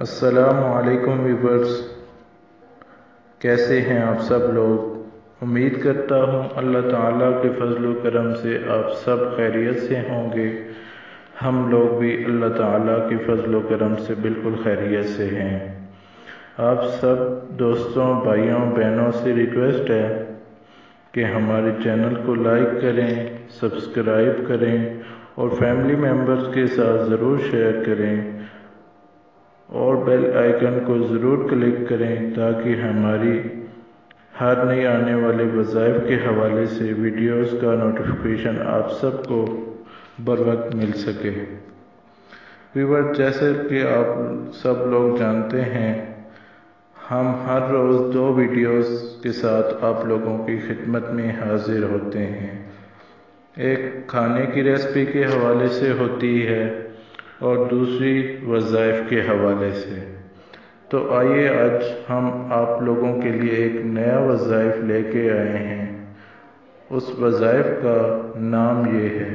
अस्सलाम वालेकुम वीवर्स कैसे हैं आप सब लोग उम्मीद करता हूँ अल्लाह ताला के फजल करम से आप सब खैरियत से होंगे हम लोग भी अल्लाह ताला के फजल करम से बिल्कुल खैरियत से हैं आप सब दोस्तों भाइयों बहनों से रिक्वेस्ट है कि हमारे चैनल को लाइक करें, सब्सक्राइब करें और फैमिली मेंबर्स के साथ ज़रूर शेयर करें और बेल आइकन को ज़रूर क्लिक करें ताकि हमारी हर नई आने वाले वज़ाइफ के हवाले से वीडियोस का नोटिफिकेशन आप सबको बर वक्त मिल सके। वीवर जैसे कि आप सब लोग जानते हैं हम हर रोज़ दो वीडियोस के साथ आप लोगों की खिदमत में हाजिर होते हैं। एक खाने की रेसिपी के हवाले से होती है और दूसरी वज़ाइफ के हवाले से। तो आइए आज हम आप लोगों के लिए एक नया वज़ाइफ लेके आए हैं। उस वज़ाइफ का नाम ये है,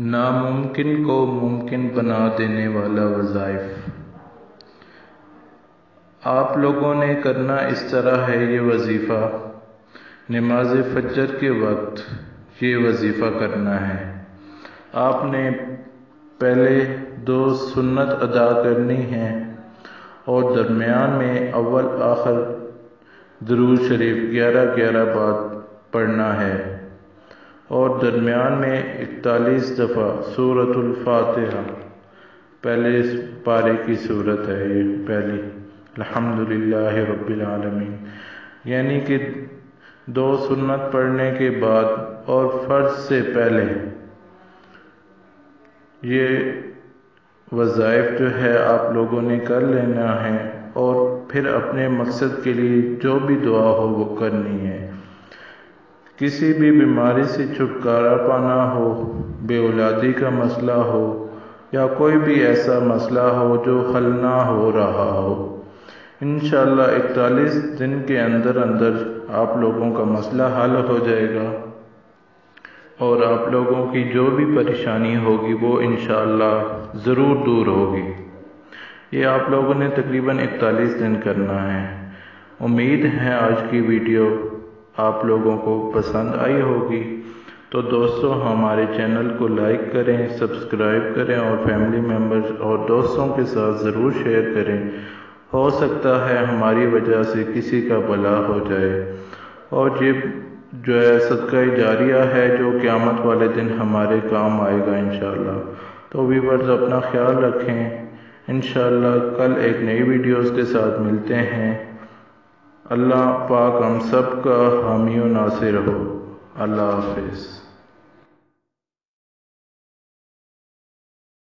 नामुमकिन को मुमकिन बना देने वाला वज़ाइफ। आप लोगों ने करना इस तरह है ये वजीफ़ा। नमाज़ फजर के वक्त ये वजीफ़ा करना है। आपने पहले दो सुन्नत अदा करनी है और दरमियान में अव्वल, आखिर दरूज शरीफ ग्यारह ग्यारह बार पढ़ना है। और दरमियान में इकतालीस दफ़ा सूरतुल फातिहा। पहले इस पारे की सूरत है ये, पहली। अल्हम्दुलिल्लाह रब्बिल आलमीन। यानी कि दो सुन्नत पढ़ने के बाद और फ़र्ज़ से पहले, ये वज़ाइफ जो है आप लोगों ने कर लेना है और फिर अपने मकसद के लिए जो भी दुआ हो वो करनी है। किसी भी बीमारी से छुटकारा पाना हो, बेऔलादी का मसला हो, या कोई भी ऐसा मसला हो जो हल ना हो रहा हो इन इकतालीस दिन के अंदर अंदर आप लोगों का मसला हल हो जाएगा। और आप लोगों की जो भी परेशानी होगी, वो इन ज़रूर दूर होगी। ये आप लोगों ने तकरीबन इकतालीस दिन करना है। उम्मीद है आज की वीडियो आप लोगों को पसंद आई होगी। तो दोस्तों, हमारे चैनल को लाइक करें, सब्सक्राइब करें और फैमिली मेंबर्स और दोस्तों के साथ ज़रूर शेयर करें। हो सकता है हमारी वजह से किसी का भला हो जाए। और ये जो है सदका जारिया है, जो क़्यामत वाले दिन हमारे काम आएगा इन तो वीवर्स अपना ख्याल रखें। इन कल एक नई वीडियोस के साथ मिलते हैं। अल्लाह पाक हम सब का हामी नासिर हो। अल्लाह हाफिज़।